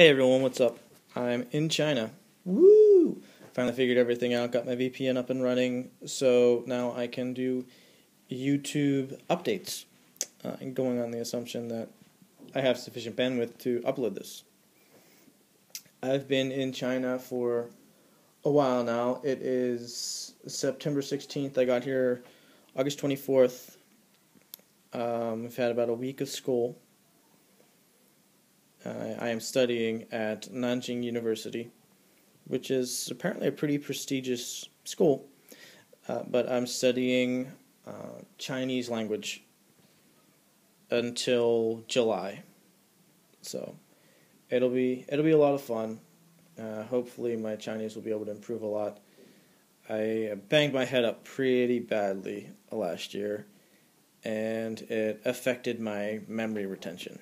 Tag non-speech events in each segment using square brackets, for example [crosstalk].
Hey everyone, what's up? I'm in China. Woo! Finally figured everything out, got my VPN up and running, so now I can do YouTube updates. Uh, and going on the assumption that I have sufficient bandwidth to upload this. I've been in China for a while now. It is September 16th. I got here August 24th. Um, I've had about a week of school. I am studying at Nanjing University, which is apparently a pretty prestigious school. Uh, but I'm studying uh, Chinese language until July, so it'll be it'll be a lot of fun. Uh, hopefully, my Chinese will be able to improve a lot. I banged my head up pretty badly last year, and it affected my memory retention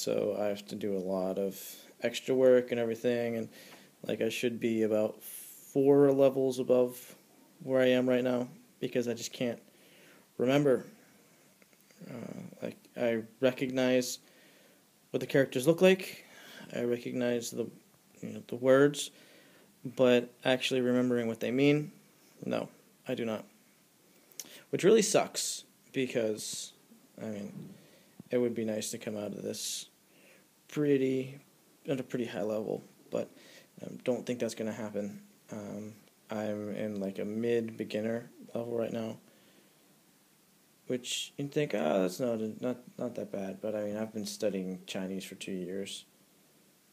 so I have to do a lot of extra work and everything, and like I should be about four levels above where I am right now because I just can't remember. Uh, like I recognize what the characters look like, I recognize the you know the words, but actually remembering what they mean, no, I do not. Which really sucks because I mean it would be nice to come out of this pretty at a pretty high level, but um, don't think that's going to happen. Um, I'm in like a mid beginner level right now, which you think, oh, that's not not not that bad. But I mean, I've been studying Chinese for two years.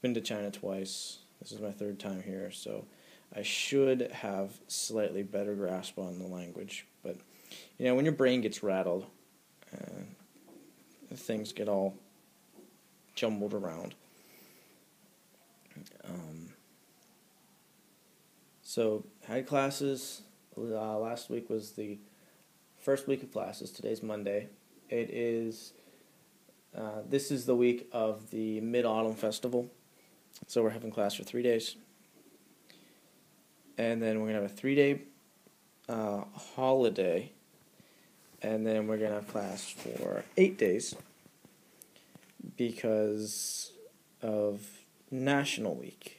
Been to China twice. This is my third time here, so I should have slightly better grasp on the language. But you know, when your brain gets rattled, uh, things get all jumbled around. Um, so had classes. Uh, last week was the first week of classes. Today's Monday. It is. Uh, this is the week of the Mid Autumn Festival, so we're having class for three days, and then we're gonna have a three day uh, holiday, and then we're gonna have class for eight days because of National Week,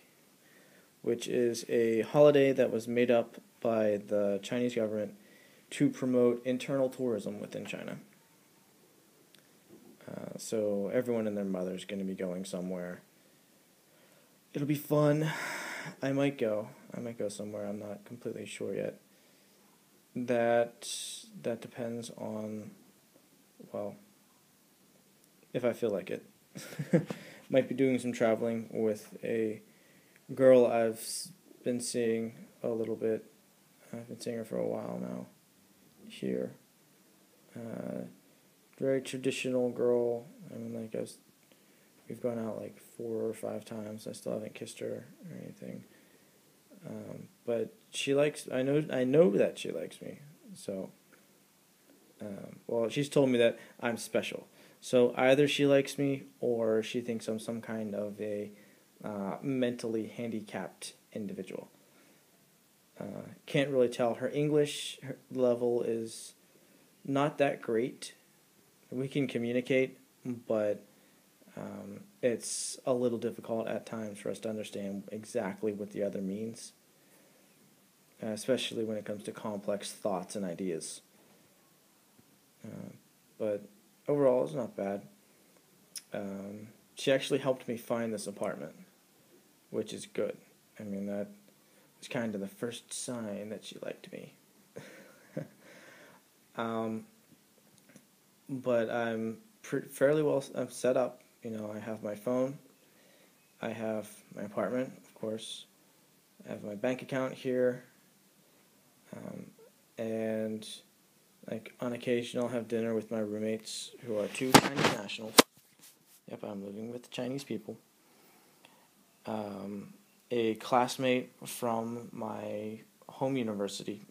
which is a holiday that was made up by the Chinese government to promote internal tourism within China. Uh, so everyone and their mother is going to be going somewhere. It'll be fun. I might go. I might go somewhere. I'm not completely sure yet. That that depends on well if I feel like it. [laughs] Might be doing some traveling with a girl I've been seeing a little bit. I've been seeing her for a while now here. Uh, very traditional girl. I mean, like, I was, we've gone out like four or five times. I still haven't kissed her or anything. Um, but she likes, I know, I know that she likes me. So, um, well, she's told me that I'm special. So either she likes me or she thinks I'm some kind of a uh, mentally handicapped individual. Uh, can't really tell. Her English level is not that great. We can communicate, but um, it's a little difficult at times for us to understand exactly what the other means, uh, especially when it comes to complex thoughts and ideas. Uh, but overall, it's not bad. Um, she actually helped me find this apartment, which is good. I mean, that was kind of the first sign that she liked me. [laughs] um, but I'm fairly well I'm set up. You know, I have my phone, I have my apartment, of course, I have my bank account here, um, and like on occasion, I'll have dinner with my roommates who are two Chinese nationals. Yep, I'm living with Chinese people. Um, a classmate from my home university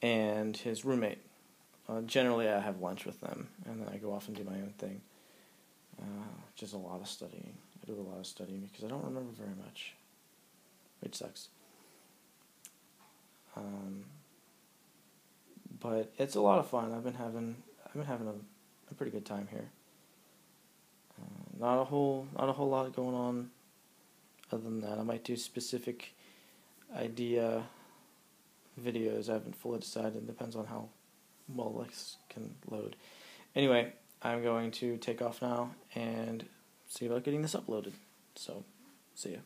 and his roommate. Uh, generally, I have lunch with them, and then I go off and do my own thing, uh, just a lot of studying. I do a lot of studying because I don't remember very much, which sucks. Um, but it's a lot of fun. I've been having I've been having a, a pretty good time here. Uh, not a whole not a whole lot going on. Other than that, I might do specific idea videos. I haven't fully decided. It depends on how well Lex can load. Anyway, I'm going to take off now and see about getting this uploaded. So, see ya.